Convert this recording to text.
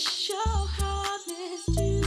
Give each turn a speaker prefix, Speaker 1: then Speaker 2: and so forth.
Speaker 1: show how I missed you.